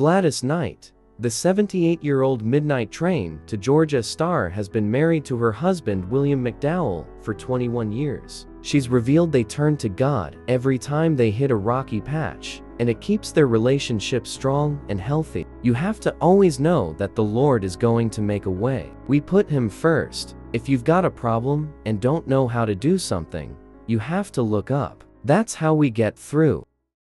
Gladys Knight, the 78-year-old midnight train to Georgia star has been married to her husband William McDowell for 21 years. She's revealed they turn to God every time they hit a rocky patch, and it keeps their relationship strong and healthy. You have to always know that the Lord is going to make a way. We put Him first. If you've got a problem and don't know how to do something, you have to look up. That's how we get through.